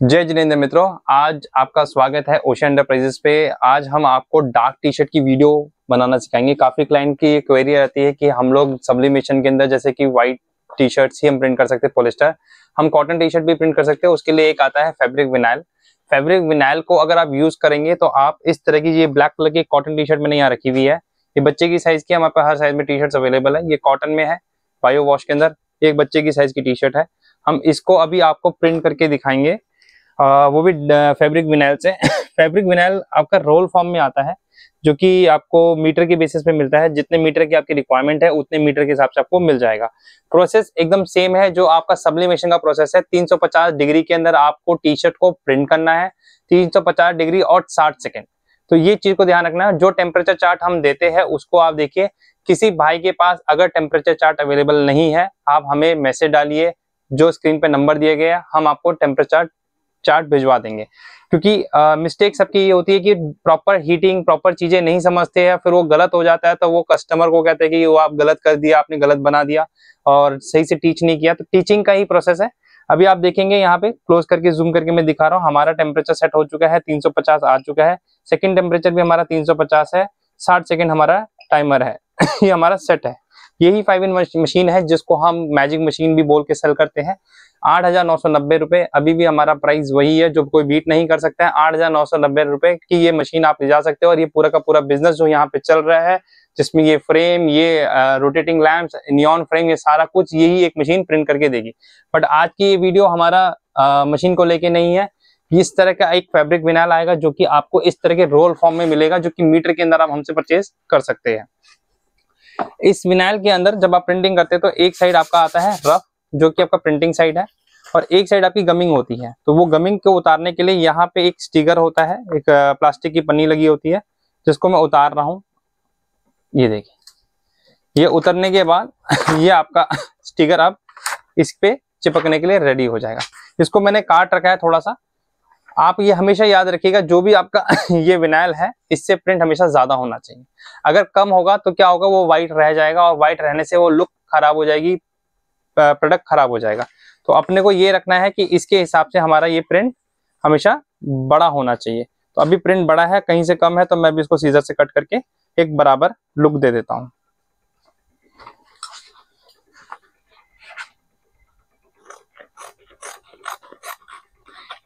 जय जिनेन्द्र मित्रों, आज आपका स्वागत है ओशन एंटरप्राइजेस पे। आज हम आपको डार्क टी शर्ट की वीडियो बनाना सिखाएँगे। काफ़ी क्लाइंट की क्वेरी रहती है कि हम लोग सब्लिमेशन के अंदर जैसे कि व्हाइट टी शर्ट्स ही हम प्रिंट कर सकते हैं पोलिस्टर हम कॉटन टी शर्ट भी प्रिंट कर सकते हैं। उसके लिए एक आता है फैब्रिक विनाइल फैब्रिक विनाइल को अगर आप यूज़ करेंगे तो आप इस तरह की ये ब्लैक कलर की कॉटन टी शर्ट मैंने यहाँ रखी हुई है। ये बच्चे की साइज़ की हमारे हर साइज़ में टी शर्ट अवेलेबल है। ये कॉटन में है बायो वॉश के अंदर। एक बच्चे की साइज़ की टी शर्ट है। हम इसको अभी आपको प्रिंट करके दिखाएँगे। वो भी फैब्रिक विनाइल से। फैब्रिक विनाइल आपका रोल फॉर्म में आता है, जो कि आपको मीटर के बेसिस पे मिलता है। जितने मीटर की आपकी रिक्वायरमेंट है, उतने मीटर के हिसाब से आपको मिल जाएगा। प्रोसेस एकदम सेम है, जो आपका सब्लिमेशन का प्रोसेस है। 350 डिग्री के अंदर आपको टी शर्ट को प्रिंट करना है। 350 डिग्री और 60 सेकेंड तो ये चीज़ को ध्यान रखना। है जो टेम्परेचर चार्ट हम देते हैं, उसको आप देखिए। किसी भाई के पास अगर टेम्परेचर चार्ट अवेलेबल नहीं है, आप हमें मैसेज डालिए। जो स्क्रीन पे नंबर दिए गए हम आपको टेम्परेचर चार्ट भिजवा देंगे। क्योंकि मिस्टेक सबकी ये होती है कि प्रॉपर हीटिंग प्रॉपर चीज़ें नहीं समझते हैं, फिर वो गलत हो जाता है तो वो कस्टमर को कहते हैं कि वो आप गलत कर दिया, आपने गलत बना दिया और सही से टीच नहीं किया। तो टीचिंग का ही प्रोसेस है। अभी आप देखेंगे यहाँ पे क्लोज करके जूम करके मैं दिखा रहा हूँ, हमारा टेम्परेचर सेट हो चुका है 350 आ चुका है। सेकंड टेम्परेचर भी हमारा 350 है 60 सेकंड हमारा टाइमर है। ये हमारा सेट है। यही फाइव इन मशीन है जिसको हम मैजिक मशीन भी बोल के सेल करते हैं। आठ हज़ार नौ सौ नब्बे रुपए अभी भी हमारा प्राइस वही है जो कोई बीट नहीं कर सकता है। आठ हज़ार नौ सौ नब्बे रुपए की ये मशीन आप ले जा सकते हो और ये पूरा का पूरा बिज़नेस जो यहाँ पे चल रहा है जिसमें ये फ्रेम ये रोटेटिंग लैंप्स नियॉन फ्रेम ये सारा कुछ यही एक मशीन प्रिंट करके देगी। बट आज की ये वीडियो हमारा आ, मशीन को लेके नहीं है। इस तरह का एक फैब्रिक विनाइल आएगा जो कि आपको इस तरह के रोल फॉर्म में मिलेगा जो कि मीटर के अंदर आप हमसे परचेज कर सकते हैं। इस विनाइल के अंदर जब आप प्रिंटिंग करते हैं तो एक साइड आपका आता है रफ जो कि आपका प्रिंटिंग साइड है, और एक साइड आपकी गमिंग होती है। तो वो गमिंग को उतारने के लिए यहाँ पे एक स्टिकर होता है, एक प्लास्टिक की पन्नी लगी होती है, जिसको मैं उतार रहा हूँ। ये देखिए, ये उतरने के बाद ये आपका स्टिकर अब इस पे चिपकने के लिए रेडी हो जाएगा। इसको मैंने काट रखा है थोड़ा सा आप ये हमेशा याद रखिएगा, जो भी आपका ये विनाइल है, इससे प्रिंट हमेशा ज़्यादा होना चाहिए। अगर कम होगा तो क्या होगा, वो व्हाइट रह जाएगा और व्हाइट रहने से वो लुक खराब हो जाएगी प्रोडक्ट खराब हो जाएगा। तो अपने को ये रखना है कि इसके हिसाब से हमारा ये प्रिंट हमेशा बड़ा होना चाहिए। तो अभी प्रिंट बड़ा है, कहीं से कम है तो मैं भी इसको सीजर से कट करके एक बराबर लुक दे देता हूँ।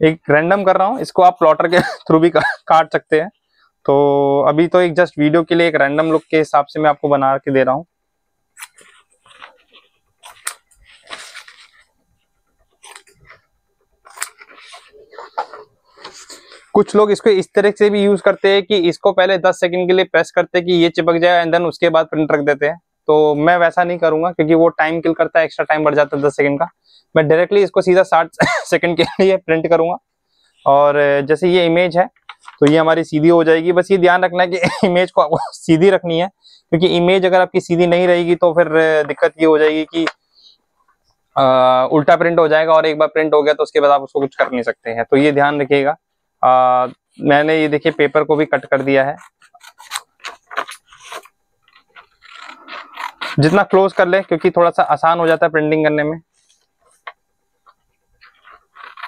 एक रैंडम कर रहा हूँ, इसको आप प्लॉटर के थ्रू भी काट सकते हैं। तो अभी तो एक जस्ट वीडियो के लिए एक रैंडम लुक के हिसाब से मैं आपको बना के दे रहा हूँ। कुछ लोग इसको इस तरह से भी यूज़ करते हैं कि इसको पहले 10 सेकंड के लिए प्रेस करते हैं कि ये चिपक जाए एंड देन उसके बाद प्रिंट रख देते हैं। तो मैं वैसा नहीं करूँगा क्योंकि वो टाइम किल करता है एक्स्ट्रा टाइम बढ़ जाता है दस सेकंड का। मैं डायरेक्टली इसको सीधा साठ सेकंड के लिए प्रिंट करूँगा। और जैसे ये इमेज है तो ये हमारी सीधी हो जाएगी। बस ये ध्यान रखना है कि इमेज को आपको सीधी रखनी है क्योंकि इमेज अगर आपकी सीधी नहीं रहेगी तो फिर दिक्कत ये हो जाएगी कि आ, उल्टा प्रिंट हो जाएगा और एक बार प्रिंट हो गया तो उसके बाद आप उसको कुछ कर नहीं सकते हैं। तो ये ध्यान रखिएगा। मैंने ये देखिए पेपर को भी कट कर दिया है। जितना क्लोज कर ले, क्योंकि थोड़ा सा आसान हो जाता है प्रिंटिंग करने में।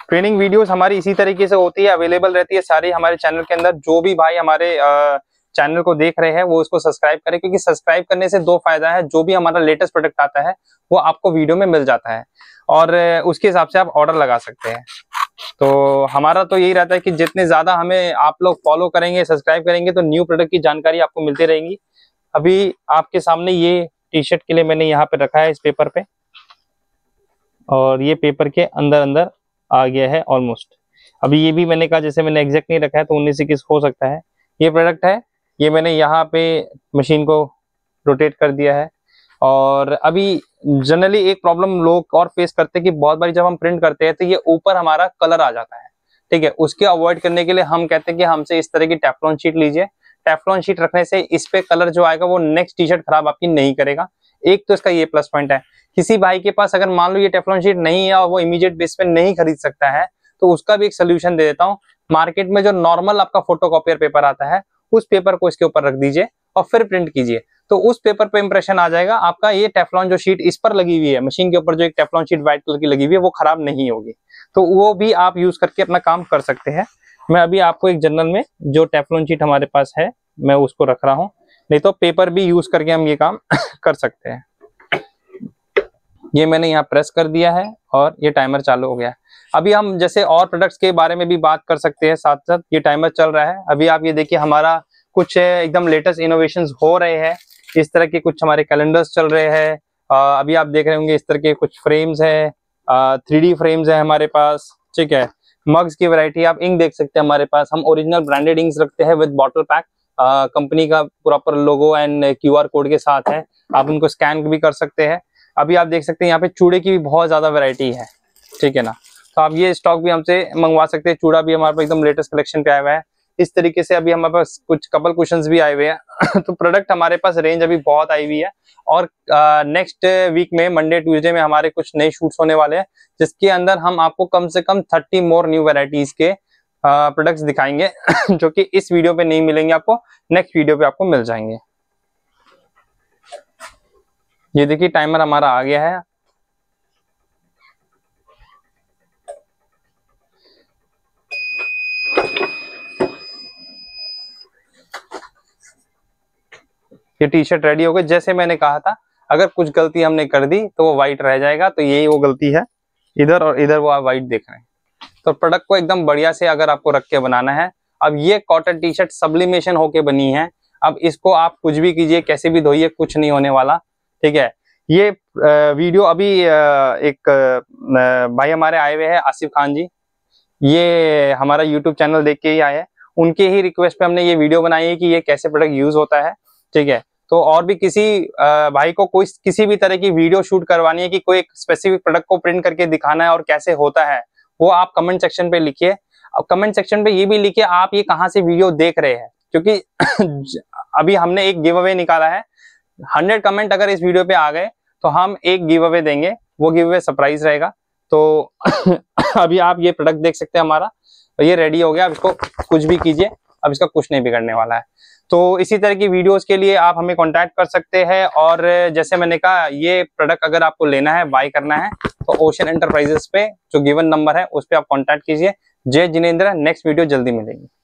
ट्रेनिंग वीडियोस हमारी इसी तरीके से होती है अवेलेबल रहती है सारी हमारे चैनल के अंदर। जो भी भाई हमारे चैनल को देख रहे हैं, वो उसको सब्सक्राइब करें, क्योंकि सब्सक्राइब करने से दो फ़ायदा है। जो भी हमारा लेटेस्ट प्रोडक्ट आता है, वो आपको वीडियो में मिल जाता है। और, उसके हिसाब से आप ऑर्डर लगा सकते हैं। तो हमारा तो यही रहता है कि जितने ज़्यादा हमें आप लोग फॉलो करेंगे सब्सक्राइब करेंगे तो न्यू प्रोडक्ट की जानकारी आपको मिलती रहेगी। अभी आपके सामने ये टी शर्ट के लिए मैंने यहाँ पे रखा है इस पेपर पे। और ये पेपर के अंदर अंदर आ गया है ऑलमोस्ट अभी ये भी मैंने कहा, जैसे मैंने एग्जैक्ट नहीं रखा है तो उन्नीस इक्कीस हो सकता है। ये प्रोडक्ट है, ये मैंने यहाँ पे मशीन को रोटेट कर दिया है। और अभी जनरली एक प्रॉब्लम लोग और फेस करते हैं कि बहुत बार जब हम प्रिंट करते हैं तो ये ऊपर हमारा कलर आ जाता है। ठीक है, उसके अवॉइड करने के लिए हम कहते हैं कि हमसे इस तरह की टेफ्लॉन शीट लीजिए। टेफ्लॉन शीट रखने से इस पे कलर जो आएगा वो नेक्स्ट टी शर्ट खराब आपकी नहीं करेगा। एक तो इसका ये प्लस पॉइंट है। किसी भाई के पास अगर मान लो ये टेफ्लॉन शीट नहीं है और वो इमीडिएट बेस पे नहीं खरीद सकता है तो उसका भी एक सोल्यूशन दे देता हूँ। मार्केट में जो नॉर्मल आपका फोटोकॉपियर पेपर आता है, उस पेपर को इसके ऊपर रख दीजिए और फिर प्रिंट कीजिए। तो उस पेपर पे इंप्रेशन आ जाएगा, आपका ये टेफलॉन जो शीट इस पर लगी हुई है मशीन के ऊपर जो एक टेफ्लॉन शीट व्हाइट कलर की लगी हुई है, वो खराब नहीं होगी। तो वो भी आप यूज़ करके अपना काम कर सकते हैं। मैं अभी आपको एक जनरल में जो टेफलोन शीट हमारे पास है, मैं उसको रख रहा हूँ। नहीं तो पेपर भी यूज़ करके हम ये काम कर सकते हैं। ये मैंने यहाँ प्रेस कर दिया है और ये टाइमर चालू हो गया है। अभी हम जैसे और प्रोडक्ट्स के बारे में भी बात कर सकते हैं साथ साथ, ये टाइमर चल रहा है। अभी आप ये देखिए, हमारा कुछ एकदम लेटेस्ट इनोवेशन हो रहे हैं। इस तरह के कुछ हमारे कैलेंडर्स चल रहे हैं। अभी आप देख रहे होंगे इस तरह के कुछ फ्रेम्स है। थ्री फ्रेम्स है हमारे पास, ठीक है। मग्स की वैरायटी आप इंक देख सकते हैं हमारे पास। हम ओरिजिनल ब्रांडेड इंक्स रखते हैं विद बॉटल पैक कंपनी का proper logo and QR code के साथ है। आप उनको स्कैन भी कर सकते हैं। अभी आप देख सकते हैं यहाँ पे चूड़े की भी बहुत ज़्यादा वैरायटी है। ठीक है ना? तो आप ये स्टॉक भी हमसे मंगवा सकते हैं। चूड़ा भी हमारे पास एकदम लेटेस्ट कलेक्शन पे आया हुआ है। इस तरीके से अभी हमारे पास कुछ कपल क्वेश्चन भी आए हुए हैं। तो प्रोडक्ट हमारे पास रेंज अभी बहुत आई हुई है। और नेक्स्ट वीक में मंडे ट्यूसडे में हमारे कुछ नए शूट्स होने वाले हैं, जिसके अंदर हम आपको कम से कम थर्टी मोर न्यू वेराइटीज के प्रोडक्ट्स दिखाएँगे, जो कि इस वीडियो पे नहीं मिलेंगे आपको नेक्स्ट वीडियो पे आपको मिल जाएँगे। ये देखिए टाइमर हमारा आ गया है। ये टी शर्ट रेडी हो गई। जैसे मैंने कहा था, अगर कुछ गलती हमने कर दी तो वो व्हाइट रह जाएगा। तो यही वो गलती है। इधर और इधर वो आप व्हाइट देख रहे हैं। तो प्रोडक्ट को एकदम बढ़िया से अगर आपको रख के बनाना है, अब ये कॉटन टी शर्ट सब्लिमेशन होके बनी है। अब इसको आप कुछ भी कीजिए, कैसे भी धोइए, कुछ नहीं होने वाला। ठीक है? ये वीडियो अभी एक भाई हमारे आए हुए हैं, आसिफ खान जी। ये हमारा यूट्यूब चैनल देख के ही आए हैं। उनके ही रिक्वेस्ट पे हमने ये वीडियो बनाई है कि ये कैसे प्रोडक्ट यूज़ होता है। ठीक है? तो और भी किसी भाई को कोई किसी भी तरह की वीडियो शूट करवानी है कि कोई एक स्पेसिफिक प्रोडक्ट को प्रिंट करके दिखाना है और कैसे होता है, वो आप कमेंट सेक्शन पे लिखिए। अब कमेंट सेक्शन पे ये भी लिखिए, आप ये कहाँ से वीडियो देख रहे हैं? क्योंकि अभी हमने एक गिव अवे निकाला है। हंड्रेड कमेंट अगर इस वीडियो पे आ गए तो हम एक गिव अवे देंगे। वो गिव अवे सरप्राइज़ रहेगा। तो अभी आप ये प्रोडक्ट देख सकते हैं हमारा। ये रेडी हो गया। अब इसको कुछ भी कीजिए। अब इसका कुछ नहीं बिगड़ने वाला है। तो इसी तरह की वीडियोस के लिए आप हमें कांटेक्ट कर सकते हैं और जैसे मैंने कहा, ये प्रोडक्ट अगर आपको लेना है बाय करना है तो ओशन एंटरप्राइजेस पे जो गिवन नंबर है, उस पर आप कॉन्टैक्ट कीजिए। जय जिनेन्द्र नेक्स्ट वीडियो जल्दी मिलेगी।